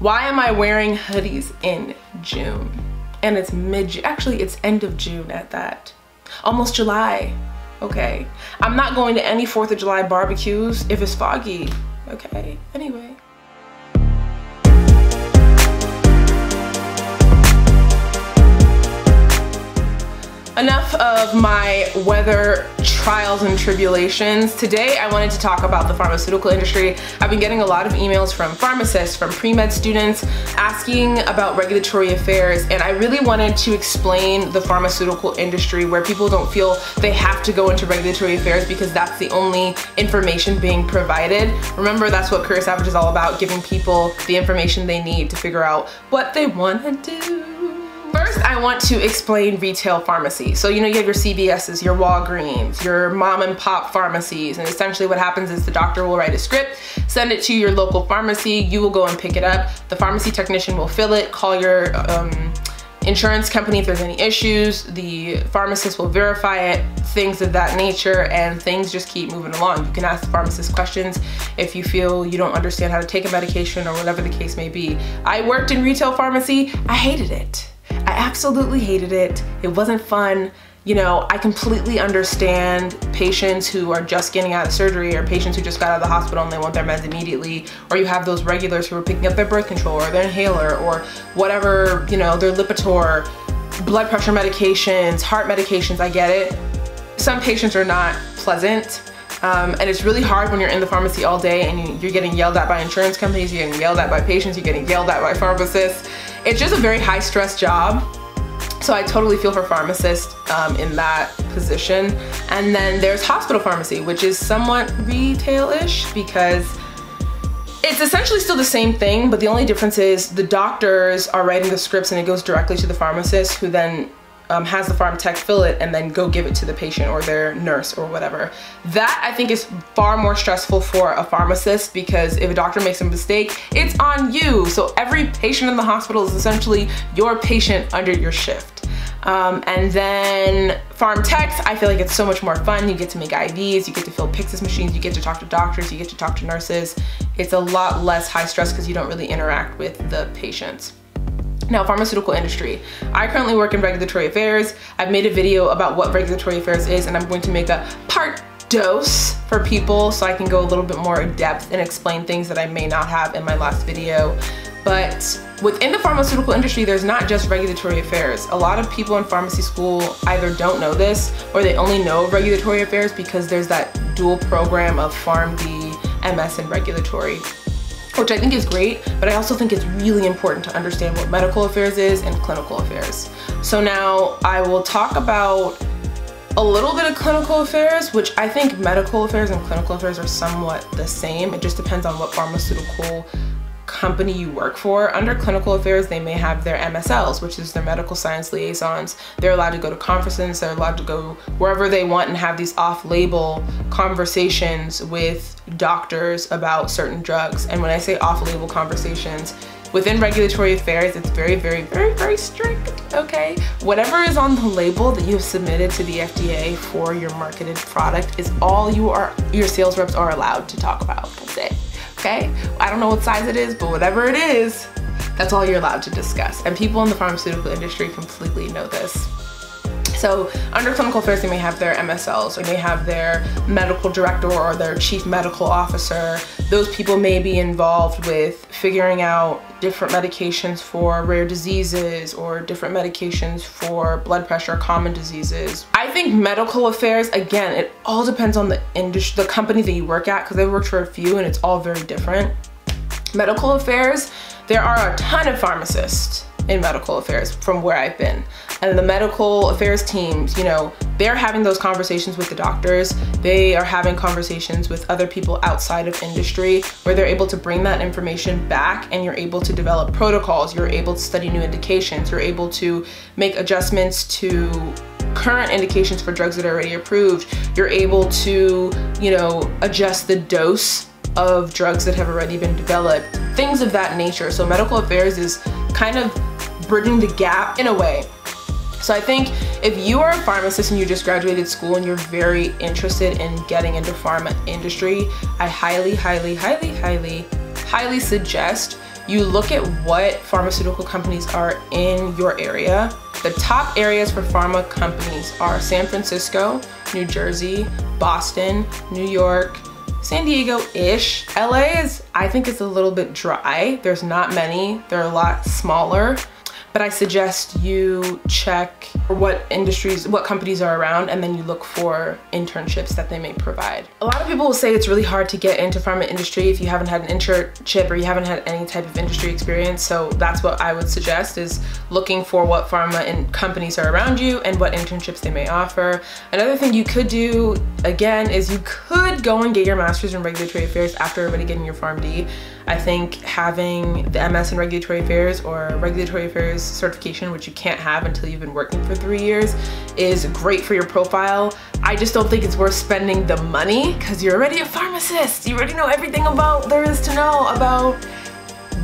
Why am I wearing hoodies in June? And it's mid, actually it's end of June at that. Almost July, okay? I'm not going to any 4th of July barbecues if it's foggy, okay? Anyway. Enough of my weather trials and tribulations. Today I wanted to talk about the pharmaceutical industry. I've been getting a lot of emails from pharmacists, from pre-med students asking about regulatory affairs and I really wanted to explain the pharmaceutical industry where people don't feel they have to go into regulatory affairs because that's the only information being provided. Remember that's what Career Savage is all about, giving people the information they need to figure out what they want to do. First, I want to explain retail pharmacy. So, you know, you have your CVS's, your Walgreens, your mom and pop pharmacies, and essentially what happens is the doctor will write a script, send it to your local pharmacy, you will go and pick it up, the pharmacy technician will fill it, call your um, insurance company if there's any issues, the pharmacist will verify it, things of that nature, and things just keep moving along. You can ask the pharmacist questions if you feel you don't understand how to take a medication or whatever the case may be. I worked in retail pharmacy, I hated it. I absolutely hated it. It wasn't fun. You know, I completely understand patients who are just getting out of surgery or patients who just got out of the hospital and they want their meds immediately, or you have those regulars who are picking up their birth control or their inhaler or whatever, you know, their Lipitor, blood pressure medications, heart medications, I get it. Some patients are not pleasant um, and it's really hard when you're in the pharmacy all day and you're getting yelled at by insurance companies, you're getting yelled at by patients, you're getting yelled at by pharmacists. It's just a very high stress job. So I totally feel for pharmacists um, in that position. And then there's hospital pharmacy, which is somewhat retail-ish because it's essentially still the same thing, but the only difference is the doctors are writing the scripts and it goes directly to the pharmacist who then um, has the pharm tech fill it and then go give it to the patient or their nurse or whatever. That I think is far more stressful for a pharmacist because if a doctor makes a mistake, it's on you. So every patient in the hospital is essentially your patient under your shift. Um, and then pharm techs, I feel like it's so much more fun. You get to make IVs, you get to fill Pyxis machines, you get to talk to doctors, you get to talk to nurses. It's a lot less high stress because you don't really interact with the patients. Now, pharmaceutical industry. I currently work in regulatory affairs. I've made a video about what regulatory affairs is and I'm going to make a part dose for people so I can go a little bit more in depth and explain things that I may not have in my last video. But within the pharmaceutical industry, there's not just regulatory affairs. A lot of people in pharmacy school either don't know this or they only know regulatory affairs because there's that dual program of PharmD, MS, and regulatory which I think is great, but I also think it's really important to understand what medical affairs is and clinical affairs. So now I will talk about a little bit of clinical affairs, which I think medical affairs and clinical affairs are somewhat the same. It just depends on what pharmaceutical company you work for. Under clinical affairs, they may have their MSLs, which is their medical science liaisons. They're allowed to go to conferences, they're allowed to go wherever they want and have these off-label conversations with doctors about certain drugs. And when I say off-label conversations, Within regulatory affairs, it's very, very, very, very strict, okay? Whatever is on the label that you have submitted to the FDA for your marketed product is all you are, your sales reps are allowed to talk about, that's it okay? I don't know what size it is, but whatever it is, that's all you're allowed to discuss. And people in the pharmaceutical industry completely know this. So under clinical affairs, they may have their MSLs, they have their medical director or their chief medical officer. Those people may be involved with figuring out different medications for rare diseases or different medications for blood pressure, common diseases. I think medical affairs, again, it all depends on the industry, the company that you work at, because I've worked for a few and it's all very different. Medical affairs, there are a ton of pharmacists in medical affairs from where I've been. And the medical affairs teams, you know, they're having those conversations with the doctors. They are having conversations with other people outside of industry where they're able to bring that information back and you're able to develop protocols. You're able to study new indications. You're able to make adjustments to current indications for drugs that are already approved. You're able to, you know, adjust the dose of drugs that have already been developed, things of that nature. So medical affairs is kind of bridging the gap in a way. So I think if you are a pharmacist and you just graduated school and you're very interested in getting into pharma industry, I highly, highly, highly, highly, highly suggest you look at what pharmaceutical companies are in your area. The top areas for pharma companies are San Francisco, New Jersey, Boston, New York, San Diego-ish. LA is, I think it's a little bit dry. There's not many, they're a lot smaller but I suggest you check what industries, what companies are around, and then you look for internships that they may provide. A lot of people will say it's really hard to get into pharma industry if you haven't had an internship or you haven't had any type of industry experience. So that's what I would suggest is looking for what pharma and companies are around you and what internships they may offer. Another thing you could do, again, is you could go and get your master's in regulatory affairs after already getting your PharmD. I think having the MS in regulatory affairs or regulatory affairs certification, which you can't have until you've been working for three years, is great for your profile. I just don't think it's worth spending the money because you're already a pharmacist. You already know everything about there is to know about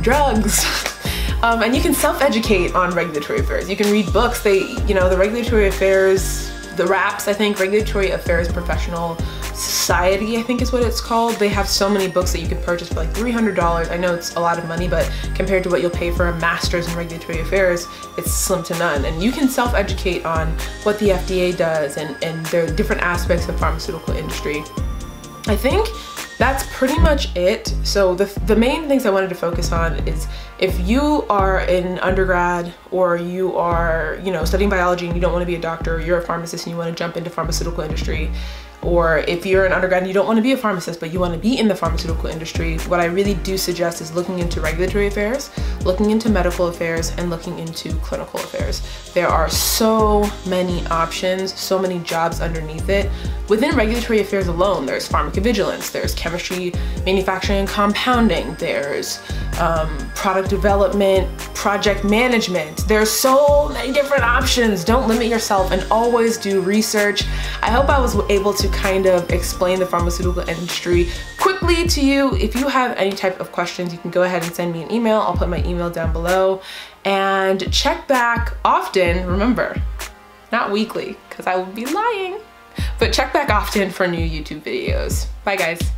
drugs. um, and you can self-educate on regulatory affairs. You can read books. They, you know, the regulatory affairs, the RAPS, I think, Regulatory Affairs Professional Society, I think is what it's called. They have so many books that you can purchase for like $300. I know it's a lot of money, but compared to what you'll pay for a master's in regulatory affairs, it's slim to none. And you can self-educate on what the FDA does and, and the different aspects of pharmaceutical industry. I think that's pretty much it. So the, the main things I wanted to focus on is if you are in undergrad or you are, you know, studying biology and you don't want to be a doctor, you're a pharmacist and you want to jump into pharmaceutical industry, or if you're an undergrad and you don't want to be a pharmacist but you want to be in the pharmaceutical industry, what I really do suggest is looking into regulatory affairs, looking into medical affairs, and looking into clinical affairs. There are so many options, so many jobs underneath it. Within regulatory affairs alone, there's pharmacovigilance, there's chemistry, manufacturing and compounding, there's um, product development, project management. There's so many different options. Don't limit yourself and always do research. I hope I was able to kind of explain the pharmaceutical industry quickly to you. If you have any type of questions, you can go ahead and send me an email. I'll put my email down below and check back often. Remember, not weekly because I will be lying, but check back often for new YouTube videos. Bye guys.